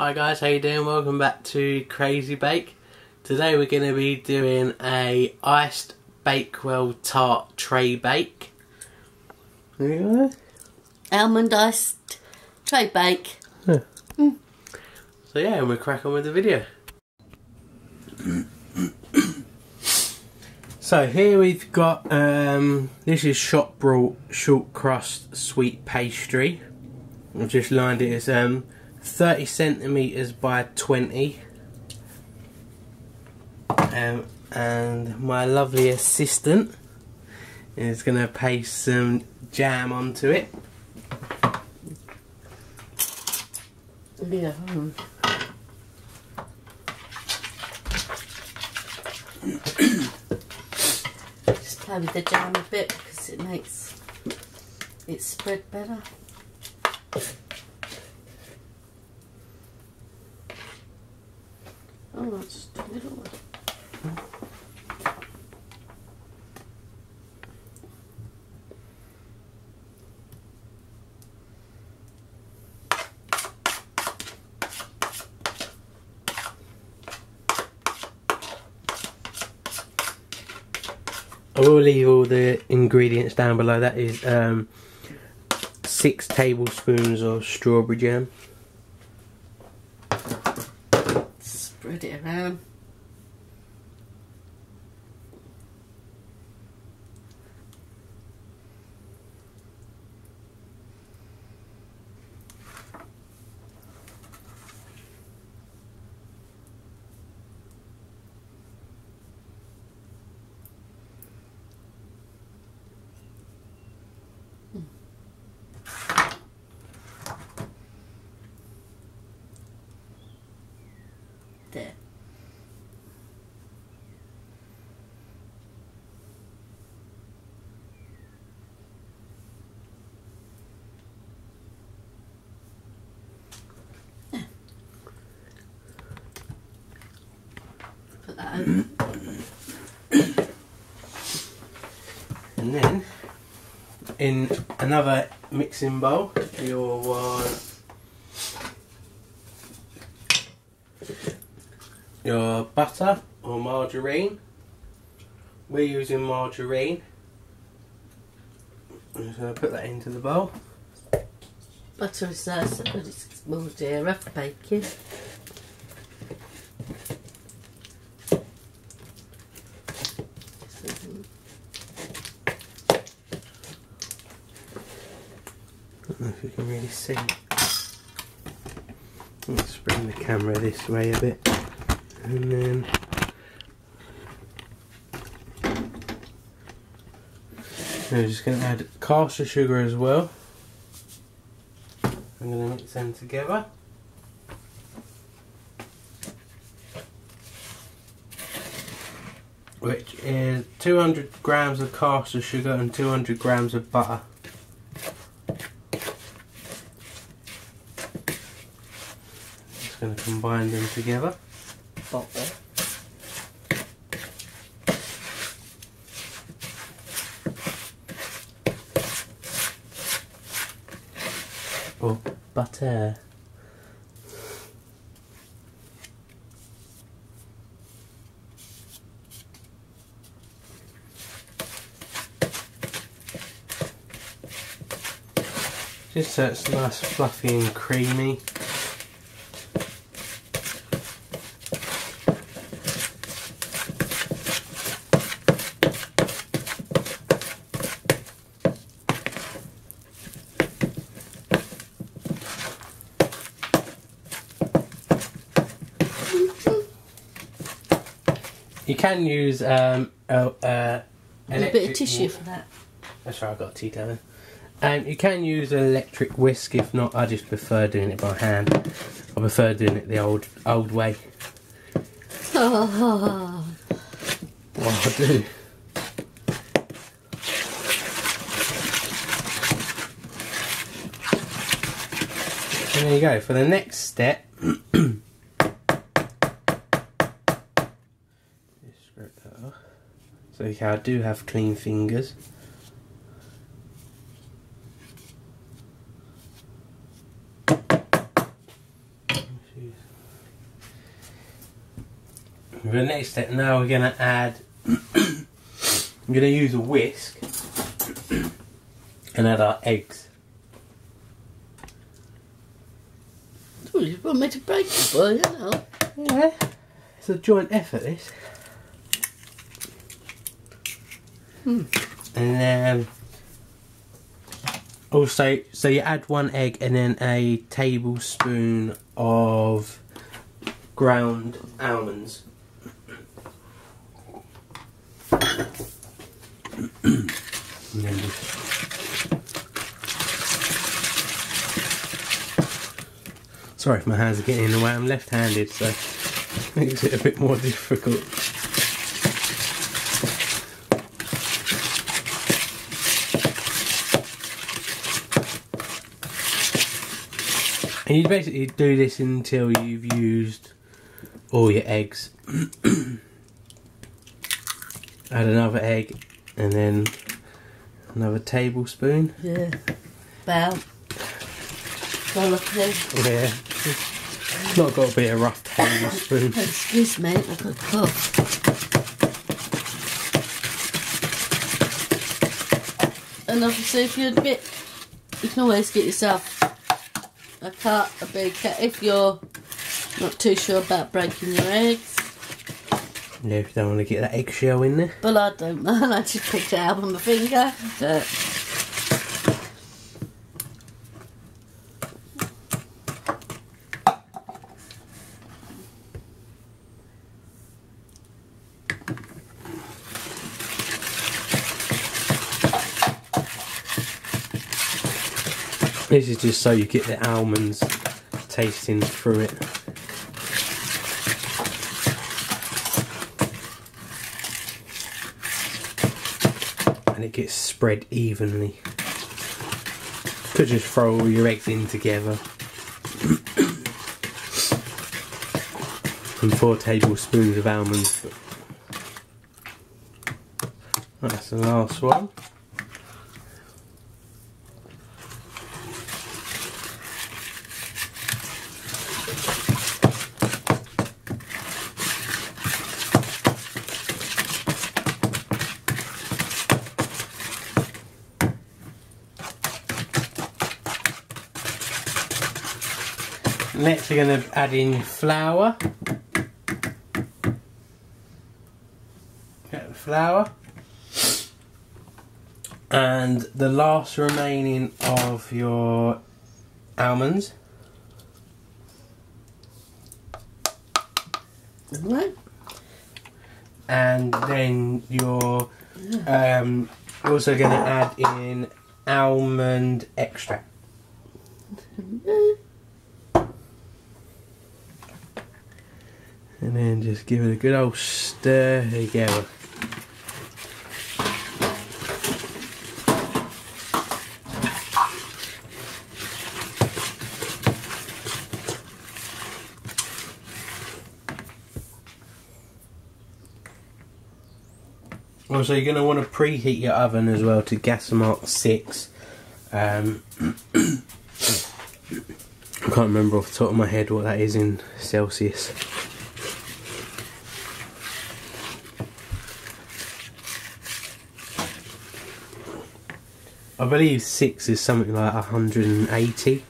Hi guys, how you doing? Welcome back to Crazy Bake. Today we're going to be doing a iced Bakewell tart tray bake. There you go. Almond iced tray bake. So yeah, and we're crack on with the video. so here we've got um, this is shop brought short crust sweet pastry. I've just lined it as um, 30 centimeters by 20. Um, and my lovely assistant is going to paste some jam onto it. Yeah. Just play with the jam a bit because it makes it spread better. Oh, that's just a little one. I will leave all the ingredients down below. That is um, six tablespoons of strawberry jam. Spread it around. And then, in another mixing bowl, you'll want uh, your butter or margarine. We're using margarine. I'm just going to put that into the bowl. Butter is nice, but it's more dearer for baking. I don't know if you can really see. Let's bring the camera this way a bit. And then we're just going to add caster sugar as well. I'm going to mix them together. Which is 200 grams of caster sugar and 200 grams of butter. Just going to combine them together. Bottle. Or oh, butter. Just so it's nice, fluffy and creamy. You can use um, a, uh, A bit of tissue for that. That's right, I've got a tea towel. Um, you can use an electric whisk. If not, I just prefer doing it by hand. I prefer doing it the old old way. Oh, What I do. And there you go. For the next step, So okay, I do have clean fingers. The next step now we're going to add, I'm going to use a whisk and add our eggs. Oh, you want me to break it, boy? You know. Yeah, it's a joint effort this. Hmm. And then also, so you add one egg and then a tablespoon of ground almonds. Sorry if my hands are getting in the way, I'm left handed so makes it a bit more difficult. And you basically do this until you've used all your eggs. Add another egg and then another tablespoon. Yeah. About. Well. Yeah. Not got to be a rough tablespoon. Excuse me, I've got a cough. And obviously, if you're a bit, you can always get yourself a cut, a big cut, if you're not too sure about breaking your eggs. Yeah, if you don't want to get that eggshell in there. But I don't mind, I just picked it out with my finger. But This is just so you get the almonds tasting through it. And it gets spread evenly. Could just throw all your eggs in together. and four tablespoons of almonds. That's the last one. Next we're going to add in flour. Get the flour. And the last remaining of your almonds. right, And then you're um, also going to add in almond extract. And then just give it a good old stir together. Also, you're going to want to preheat your oven as well to gas mark 6. Um, I can't remember off the top of my head what that is in Celsius. I believe 6 is something like 180.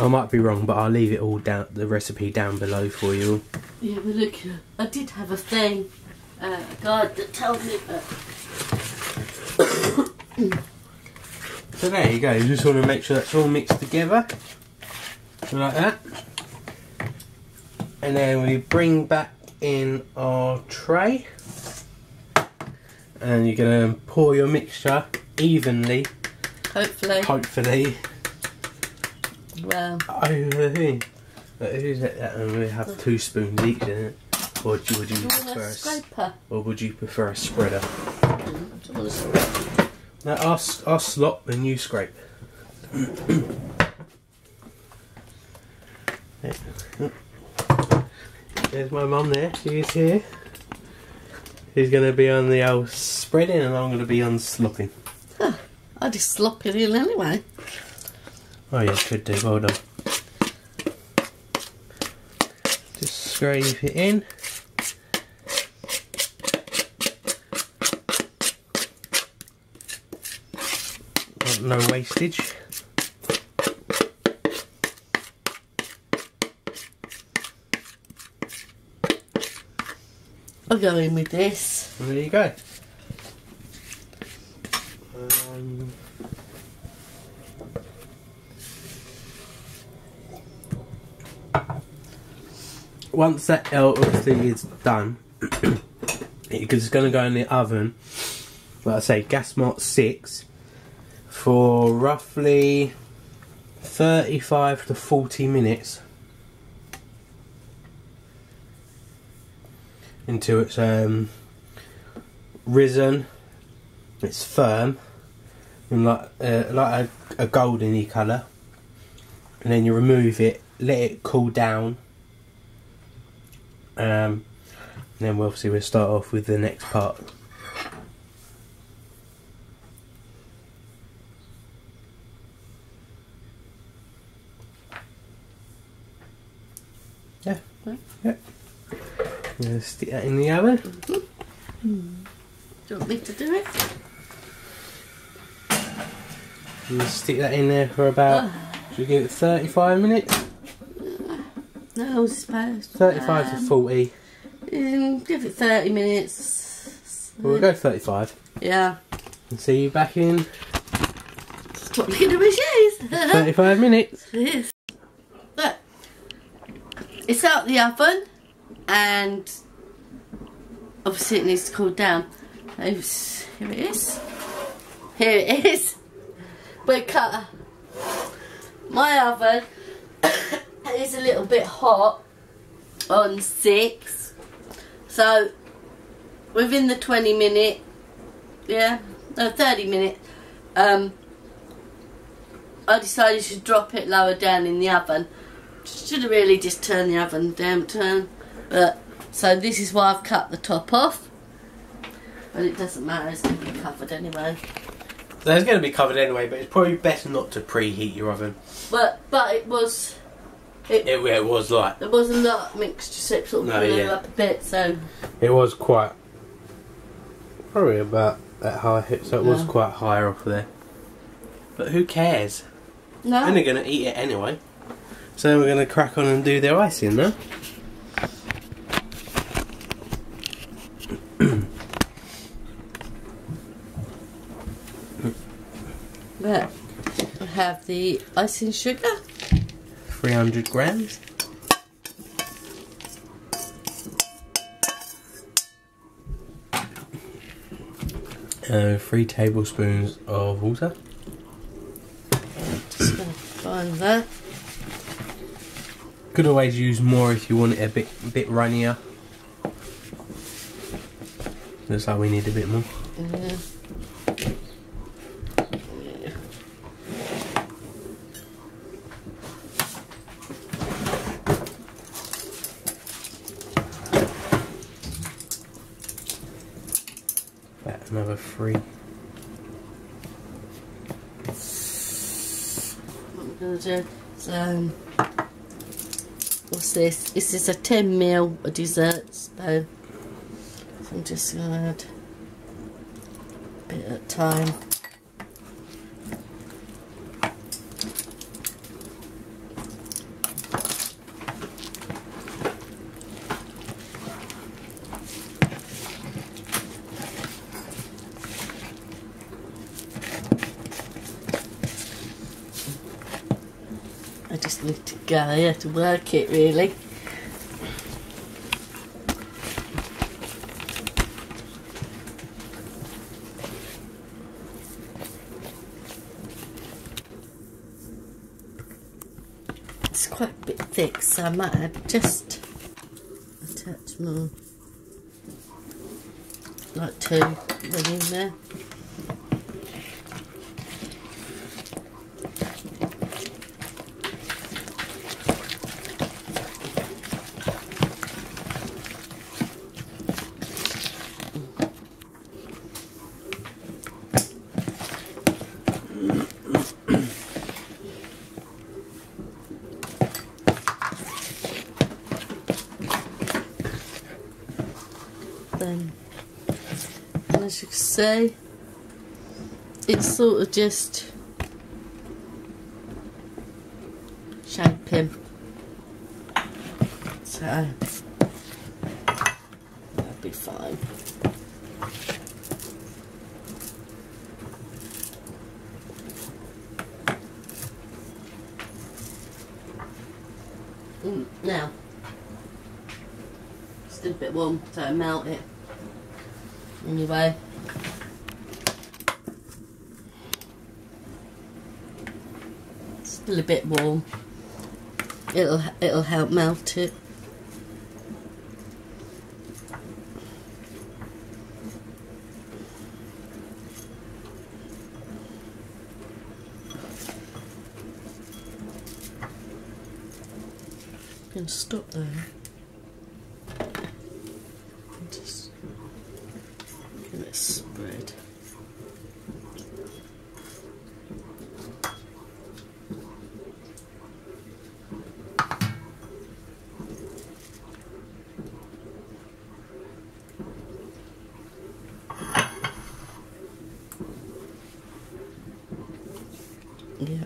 I might be wrong, but I'll leave it all down the recipe down below for you. yeah, but look, I did have a thing, uh, a guide that told me that. So there you go. You just want to make sure that's all mixed together, like that. And then we bring back in our tray, and you're going to pour your mixture evenly, Hopefully, hopefully, well, over here. But if that, and we have two spoons each in it, or do, would you prefer, a scraper? or would you prefer a spreader? Mm, do you want a scraper? No, I'll, I'll slop and you scrape. There's my mum there, she is here. He's going to be on the old spreading and I'm going to be on slopping. Huh. I just slop it in anyway. Oh yeah, could do. Well done. Just scrape it in. No wastage. I'll go in with this. There you go. Um, once that L obviously is done, it's going to go in the oven. Like I say, gas mark 6 for roughly 35 to 40 minutes until it's um, risen, it's firm, and like uh, like a, a goldeny colour, and then you remove it, let it cool down, um, and then we'll obviously we'll start off with the next part. Stick that in the oven. Do you want me to do it? Stick that in there for about, should we give it 35 minutes? No, I suppose. 35 to Um, 40. um, give it 30 minutes. Well, we'll go 35 Yeah. and see you back in Stop looking at my shoes. 35 minutes. Yes. Look, it's out the oven, and obviously it needs to cool down. Oops, here it is. Here it is. We cut. My oven is a little bit hot on six, so within the twenty minute, yeah, no thirty minute, um, I decided to drop it lower down in the oven. Should have really just turned the oven down, turn, but so this is why I've cut the top off. But it doesn't matter; it's going to be covered anyway. So it's going to be covered anyway, but it's probably better not to preheat your oven. But but it was it, It, it was like, there was a lot of mixture, so it sort of No, blew yeah. up a bit. So it was quite, probably about that high, so it was quite higher off there. But who cares? no, And they're going to eat it anyway. So we're going to crack on and do their icing now. but I have the icing sugar. 300 grams. Uh, three tablespoons of water. Just to find that. Could always use more if you want it a bit a bit runnier. Looks like we need a bit more. Yeah. About another three. what I'm gonna do. So, um, what's this? This is a 10 mil dessert spoon. So I'm just gonna add a bit at a time. I need to work it really. It's quite a bit thick, so I might have just attach more, like two, one in there. See, it's sort of just shaping. So that'd be fine. Mm, now, still a bit warm, so melt it. Anyway. A bit warm. It'll it'll help melt it. Can stop there. And Just give it a spread. Yeah.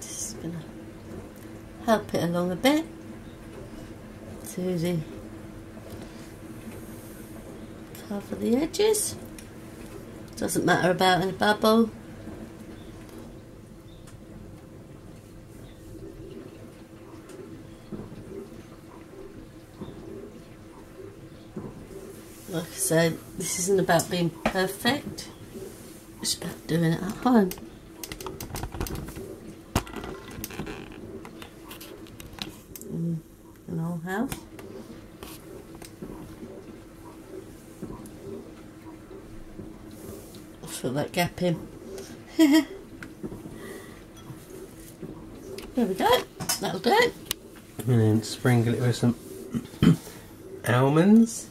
Just gonna help it along a bit to the cover the edges. Doesn't matter about any bubble. Like I said, this isn't about being perfect. It's about doing it at home. in an old house. I'll fill that gap in. there we go. That'll do. And then sprinkle it with some almonds.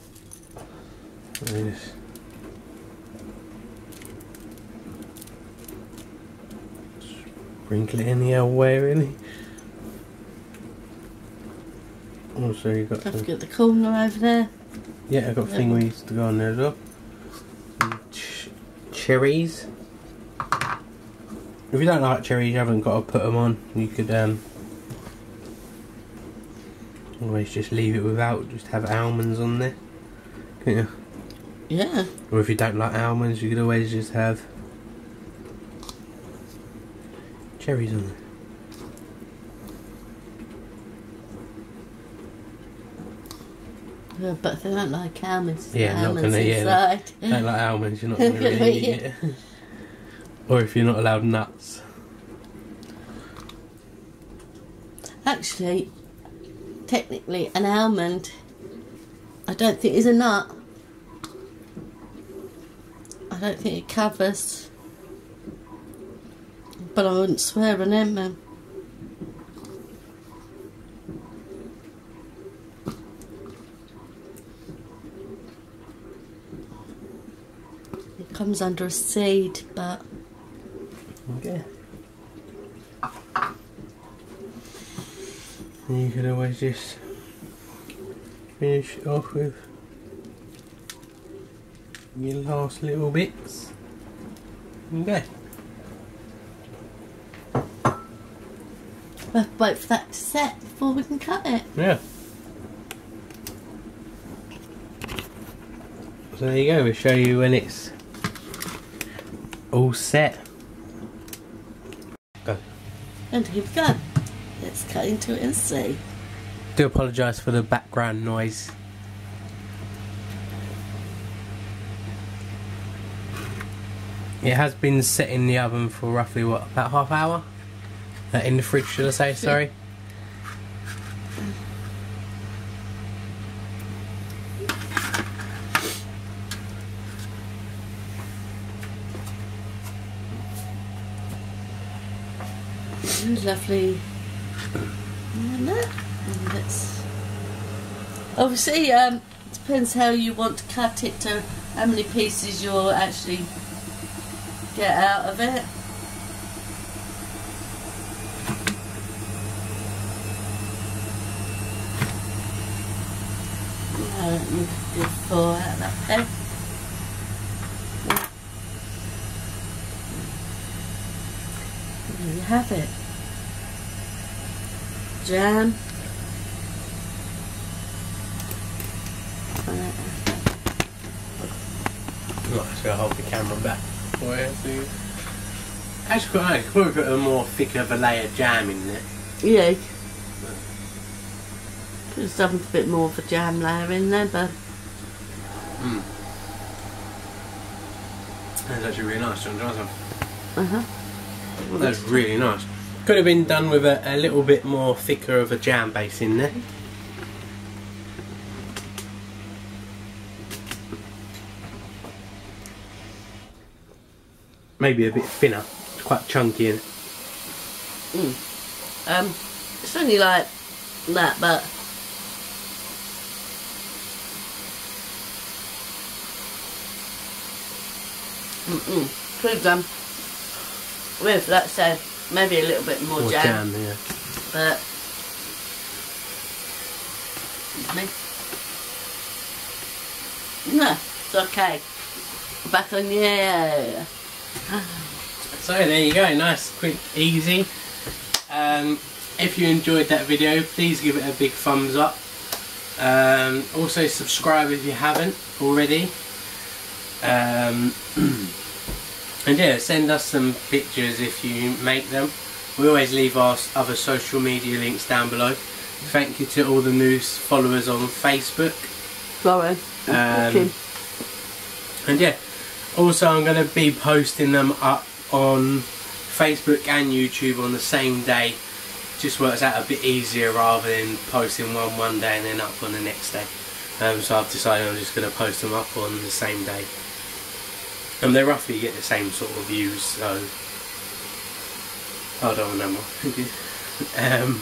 Just Sprinkle it any old way really. Also you got Don't some, forget the corner over there. yeah I've got Yeah. thingies to go on there as well. Some ch- cherries. If you don't like cherries, you haven't got to put them on. You could um, always just leave it without. Just have almonds on there. Couldn't you? Yeah. Or if you don't like almonds, you could always just have cherries on there. Yeah, But they don't like almonds, Yeah, not gonna- yeah. inside. Don't like almonds, you're not going to really eat it. Or if you're not allowed nuts. Actually, technically, an almond, I don't think is a nut. I don't think it covers. But I wouldn't swear on them, man. It comes under a seed, but Okay. You can always just finish it off with your last little bits. Okay. we have to wait for that to set before we can cut it. Yeah. So there you go, we'll show you when it's all set. Go. And here we go. Let's cut into it and see. Do apologise for the background noise. It has been set in the oven for roughly what about half hour? Uh, in the fridge, should I say? Sorry. Lovely. And that. Obviously, um, depends how you want to cut it to how many pieces you'll actually get out of it. No, of that there. There you have it. Jam. Right, so I'll hold the camera back for you. So you- Actually, quite nice. Probably put a more thicker of a layer of jam in there. Yeah. Could have stuffed a bit more of a jam layer in there, but Mm. That's actually really nice, John Johnson. uh huh. That's really nice. Could have been done with a, a little bit more thicker of a jam base in there. Maybe a bit thinner. It's quite chunky in it. Um, it's only like that, but mm-mm. have done with, let's say, maybe a little bit more, More jam, jam, yeah. but me. No, it's okay. Back on you. So there you go, nice, quick, easy. Um, if you enjoyed that video, please give it a big thumbs up. Um, also subscribe if you haven't already. Um, and yeah, send us some pictures if you make them. We always leave our other social media links down below. Thank you to all the new followers on Facebook. Sorry. Um, and yeah, also I'm going to be posting them up on Facebook and YouTube on the same day. Just works out a bit easier rather than posting one one day and then up on the next day. Um, so I've decided I'm just going to post them up on the same day. And they roughly get the same sort of views, so I don't remember. um,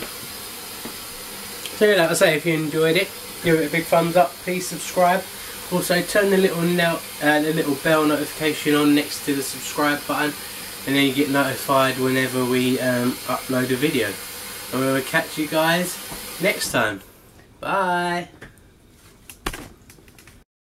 so yeah, like I say, if you enjoyed it, give it a big thumbs up. Please subscribe. Also, turn the little no- uh, the little bell notification on next to the subscribe button, and then you get notified whenever we um, upload a video. And we will catch you guys next time. Bye.